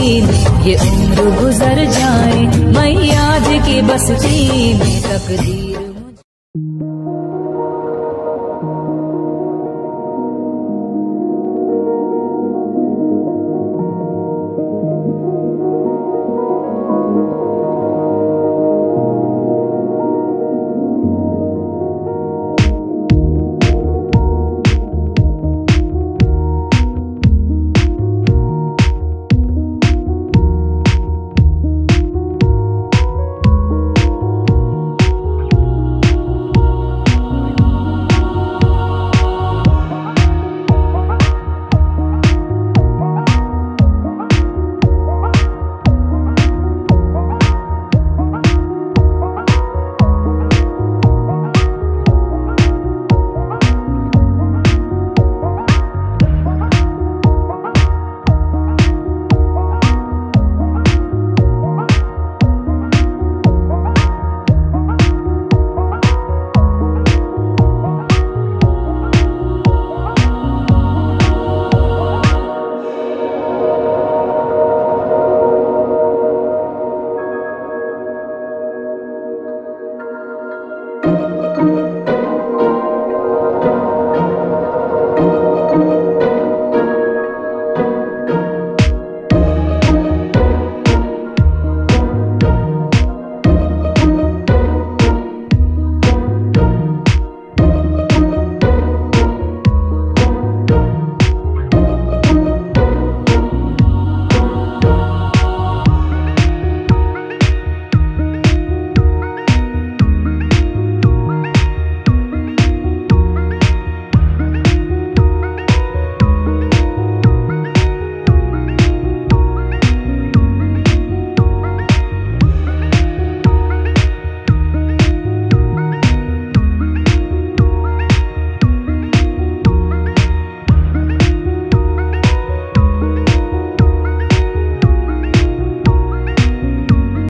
बस्ती ये उम्र गुजर जाए मैं आज की बस में तकदीर।